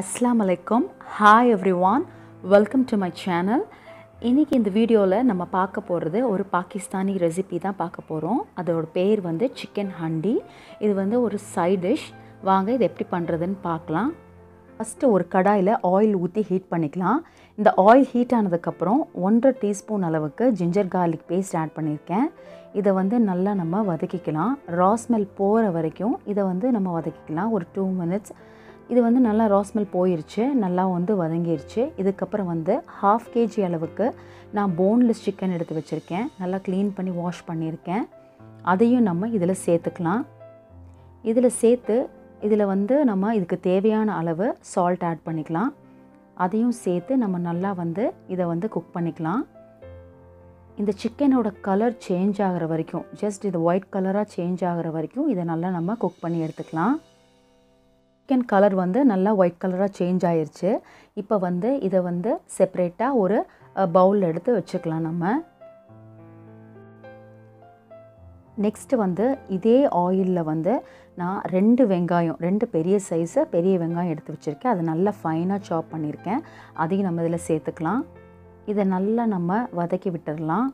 அஸ்லாம் அலைக்கும் hi everyone welcome to my channel இன்றைக்கி இந்த வீடியோவில் நம்ம பார்க்க போகிறது ஒரு பாகிஸ்தானி ரெசிபி தான் பார்க்க போகிறோம் அதோட பேர் வந்து சிக்கன் ஹண்டி இது வந்து ஒரு சைட் டிஷ் வாங்க இது எப்படி பண்ணுறதுன்னு பார்க்கலாம். ஃபஸ்ட்டு ஒரு கடாயில் ஆயில் ஊற்றி ஹீட் பண்ணிக்கலாம். இந்த ஆயில் ஹீட் ஆனதுக்கப்புறம் ஒன்றரை டீஸ்பூன் அளவுக்கு ஜிஞ்சர் கார்லிக் பேஸ்ட் ஆட் பண்ணியிருக்கேன். இதை வந்து நல்லா நம்ம வதக்கிக்கலாம். ரா ஸ்மெல் போகிற வரைக்கும் இதை வந்து நம்ம வதக்கிக்கலாம். ஒரு டூ மினிட்ஸ் இது வந்து நல்லா ராஸ்மெல் போயிருச்சு நல்லா வந்து வதங்கிருச்சு. இதுக்கப்புறம் வந்து ஹாஃப் கேஜி அளவுக்கு நான் போன்லெஸ் சிக்கன் எடுத்து வச்சுருக்கேன். நல்லா க்ளீன் பண்ணி வாஷ் பண்ணியிருக்கேன். அதையும் நம்ம இதில் சேர்த்துக்கலாம். இதில் சேர்த்து இதில் வந்து நம்ம இதுக்கு தேவையான அளவு சால்ட் ஆட் பண்ணிக்கலாம். அதையும் சேர்த்து நம்ம நல்லா வந்து இதை வந்து குக் பண்ணிக்கலாம். இந்த சிக்கனோட கலர் சேஞ்ச் ஆகிற வரைக்கும் ஜஸ்ட் இது ஒயிட் கலராக சேஞ்ச் ஆகிற வரைக்கும் இதை நல்லா நம்ம குக் பண்ணி எடுத்துக்கலாம். சிக்கன் கலர் வந்து நல்லா ஒயிட் கலராக சேஞ்ச் ஆயிடுச்சு இப்போ வந்து இதை வந்து செப்ரேட்டாக ஒரு பவுலில் எடுத்து வச்சுக்கலாம் நம்ம. நெக்ஸ்ட்டு வந்து இதே ஆயிலில் வந்து நான் ரெண்டு வெங்காயம் ரெண்டு பெரிய சைஸு பெரிய வெங்காயம் எடுத்து வச்சுருக்கேன். அதை நல்லா ஃபைனாக சாப் பண்ணியிருக்கேன். அதையும் நம்ம இதில் சேர்த்துக்கலாம். இதை நல்லா நம்ம வதக்கி விட்டுடலாம்.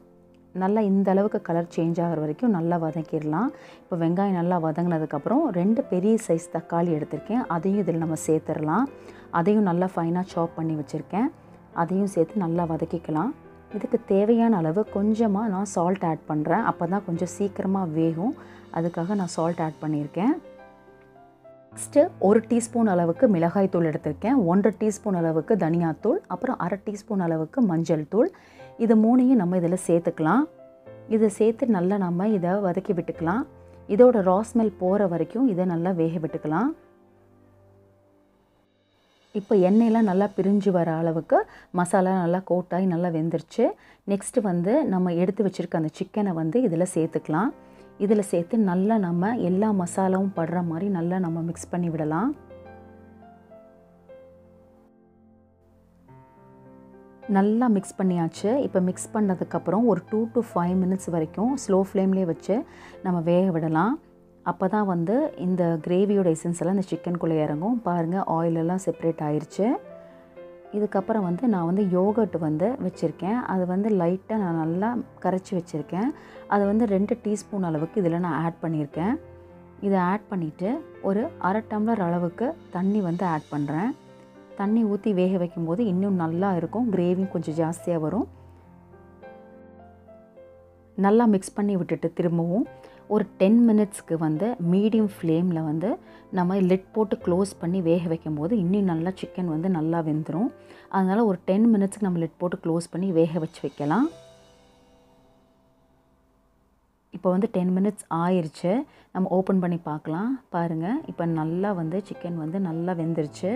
நல்லா இந்த அளவுக்கு கலர் சேஞ்ச் ஆகிற வரைக்கும் நல்லா வதக்கிடலாம். இப்போ வெங்காயம் நல்லா வதங்கினதுக்கப்புறம் ரெண்டு பெரிய சைஸ் தக்காளி எடுத்திருக்கேன். அதையும் இதில் நம்ம சேர்த்துடலாம். அதையும் நல்லா ஃபைனாக சாப் பண்ணி வச்சுருக்கேன். அதையும் சேர்த்து நல்லா வதக்கிக்கலாம். இதுக்கு தேவையான அளவு கொஞ்சமாக நான் சால்ட் ஆட் பண்ணுறேன் அப்போ தான் கொஞ்சம் சீக்கிரமாக வேகும். அதுக்காக நான் சால்ட் ஆட் பண்ணியிருக்கேன். நெக்ஸ்ட்டு ஒரு டீஸ்பூன் அளவுக்கு மிளகாய் தூள் எடுத்திருக்கேன். ஒன்றரை டீஸ்பூன் அளவுக்கு தனியாத்தூள். அப்புறம் அரை டீஸ்பூன் அளவுக்கு மஞ்சள் தூள் இது மூணையும் நம்ம இதில் சேர்த்துக்கலாம். இதை சேர்த்து நல்லா நம்ம இதை வதக்கி விட்டுக்கலாம். இதோட ராஸ்மெல் போகிற வரைக்கும் இதை நல்லா வேக விட்டுக்கலாம். இப்போ எண்ணெயெலாம் நல்லா பிரிஞ்சு வர அளவுக்கு மசாலா நல்லா கோட்டாகி நல்லா வெந்துருச்சு. நெக்ஸ்ட்டு வந்து நம்ம எடுத்து வச்சுருக்க அந்த சிக்கனை வந்து இதில் சேர்த்துக்கலாம். இதில் சேர்த்து நல்லா நம்ம எல்லா மசாலாவும் படுற மாதிரி நல்லா நம்ம மிக்ஸ் பண்ணி விடலாம். நல்லா மிக்ஸ் பண்ணியாச்சு. இப்போ மிக்ஸ் பண்ணதுக்கப்புறம் ஒரு டூ டு ஃபைவ் மினிட்ஸ் வரைக்கும் ஸ்லோ ஃப்ளேம்லேயே வச்சு நம்ம வேக விடலாம். அப்போ தான் வந்து இந்த கிரேவியோட எசன்ஸ் எல்லாம் இந்த சிக்கனுக்குள்ளே இறங்கும். பாருங்கள் ஆயிலெல்லாம் செப்ரேட் ஆயிடுச்சு இதுக்கப்புறம் வந்து நான் வந்து யோகர்ட் வந்து வச்சுருக்கேன். அது வந்து லைட்டாக நான் நல்லா கரைச்சி வச்சுருக்கேன். அது வந்து ரெண்டு டீஸ்பூன் அளவுக்கு இதில் நான் ஆட் பண்ணியிருக்கேன். இதை ஆட் பண்ணிவிட்டு ஒரு அரை டம்ளர் அளவுக்கு தண்ணி வந்து ஆட் பண்ணுறேன் தண்ணி ஊற்றி வேக வைக்கும்போது இன்னும் நல்லா இருக்கும். கிரேவியும் கொஞ்சம் ஜாஸ்தியாக வரும். நல்லா மிக்ஸ் பண்ணி விட்டுட்டு திரும்பவும் ஒரு டென் மினிட்ஸ்க்கு வந்து மீடியம் ஃப்ளேமில் வந்து நம்ம லிட் போட்டு க்ளோஸ் பண்ணி வேக வைக்கும்போது இன்னும் நல்லா சிக்கன் வந்து நல்லா வெந்துடும் அதனால் ஒரு டென் மினிட்ஸ்க்கு நம்ம லிட் போட்டு க்ளோஸ் பண்ணி வேக வச்சு வைக்கலாம். இப்போ வந்து டென் மினிட்ஸ் ஆயிடுச்சு நம்ம ஓப்பன் பண்ணி பார்க்கலாம். பாருங்கள் இப்போ நல்லா வந்து சிக்கன் வந்து நல்லா வெந்துருச்சு.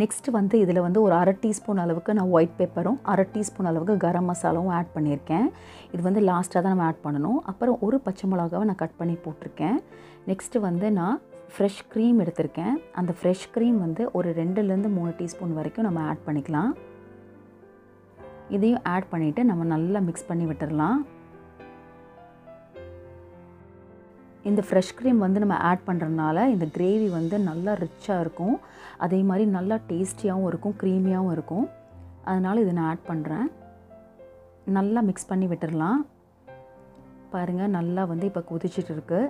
நெக்ஸ்ட் வந்து இதில் வந்து ஒரு அரை டீஸ்பூன் அளவுக்கு நான் ஒயிட் பெப்பரும் அரை டீஸ்பூன் அளவுக்கு கரம் மசாலாவும் ஆட் பண்ணியிருக்கேன். இது வந்து லாஸ்ட்டாக தான் நம்ம ஆட் பண்ணணும். அப்புறம் ஒரு பச்சை மிளகாவை நான் கட் பண்ணி போட்டிருக்கேன். நெக்ஸ்ட்டு வந்து நான் ஃப்ரெஷ் க்ரீம் எடுத்திருக்கேன். அந்த ஃப்ரெஷ் க்ரீம் வந்து ஒரு ரெண்டுலேருந்து மூணு டீஸ்பூன் வரைக்கும் நம்ம ஆட் பண்ணிக்கலாம். இதையும் ஆட் பண்ணிவிட்டு நம்ம நல்லா மிக்ஸ் பண்ணி விட்டுடலாம் இந்த ஃப்ரெஷ் க்ரீம் வந்து நம்ம ஆட் பண்ணுறதுனால இந்த கிரேவி வந்து நல்லா ரிச்சாக இருக்கும். அதே மாதிரி நல்லா டேஸ்டியாகவும் இருக்கும் க்ரீமியாகவும் இருக்கும். அதனால் இதை நான் ஆட் பண்ணுறேன் நல்லா மிக்ஸ் பண்ணி விட்டுடலாம் பாருங்கள் நல்லா வந்து இப்போ கொதிச்சிட்டு இருக்கு.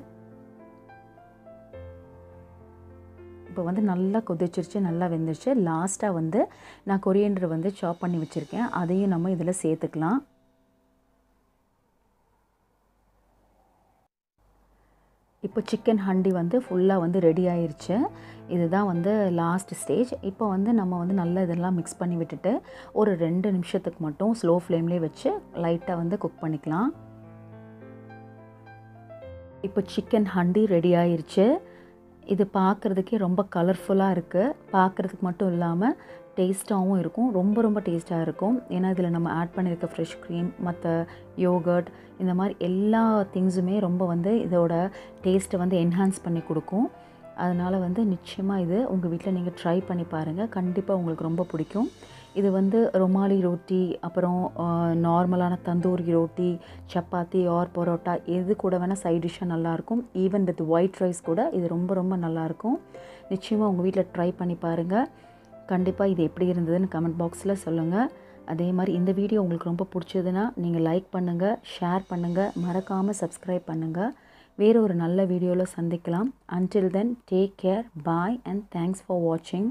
இப்போ வந்து நல்லா கொதிச்சிருச்சு நல்லா வெந்துருச்சு. லாஸ்ட்டாக வந்து நான் கொரியண்டர் வந்து சாப் பண்ணி வச்சுருக்கேன். அதையும் நம்ம இதில் சேர்த்துக்கலாம். இப்போ சிக்கன் ஹண்டி வந்து ஃபுல்லாக வந்து ரெடி ஆயிடுச்சு இதுதான் வந்து லாஸ்ட் ஸ்டேஜ் இப்போ வந்து நம்ம வந்து நல்லா இதெல்லாம் மிக்ஸ் பண்ணி விட்டுட்டு ஒரு ரெண்டு நிமிஷத்துக்கு மட்டும் ஸ்லோ ஃப்ளேம்லேயே வச்சு லைட்டாக வந்து குக் பண்ணிக்கலாம். இப்போ சிக்கன் ஹண்டி ரெடி ஆயிடுச்சு இது பார்க்குறதுக்கே ரொம்ப கலர்ஃபுல்லாக இருக்குது பார்க்குறதுக்கு மட்டும் இல்லாமல் டேஸ்ட்டாகவும் இருக்கும். ரொம்ப ரொம்ப டேஸ்ட்டாக இருக்கும். ஏன்னா இதில் நம்ம ஆட் பண்ணியிருக்க ஃப்ரெஷ் க்ரீம் மற்ற யோகர்ட் இந்த மாதிரி எல்லா திங்ஸுமே ரொம்ப வந்து இதோட டேஸ்ட்டை வந்து என்ஹான்ஸ் பண்ணி கொடுக்கும். அதனால் வந்து நிச்சயமாக இது உங்கள் வீட்டில் நீங்கள் ட்ரை பண்ணி பாருங்கள் கண்டிப்பாக உங்களுக்கு ரொம்ப பிடிக்கும். இது வந்து ரொமாலி ரொட்டி அப்புறம் நார்மலான தந்தூரி ரொட்டி சப்பாத்தி ஆர் பரோட்டா எது கூட வேணால் சைட் டிஷ்ஷாக நல்லாயிருக்கும் ஈவன் வித் ஒயிட் ரைஸ் கூட இது ரொம்ப ரொம்ப நல்லாயிருக்கும் நிச்சயமாக உங்கள் வீட்டில் ட்ரை பண்ணி பாருங்கள் கண்டிப்பாக இது எப்படி இருந்ததுன்னு கமெண்ட் பாக்ஸில் சொல்லுங்கள் அதே மாதிரி இந்த வீடியோ உங்களுக்கு ரொம்ப பிடிச்சதுன்னா நீங்கள் லைக் பண்ணுங்கள் ஷேர் பண்ணுங்கள் மறக்காமல் சப்ஸ்கிரைப் பண்ணுங்கள் வேறு ஒரு நல்ல வீடியோவில் சந்திக்கலாம். Until then take care bye and thanks for வாட்சிங்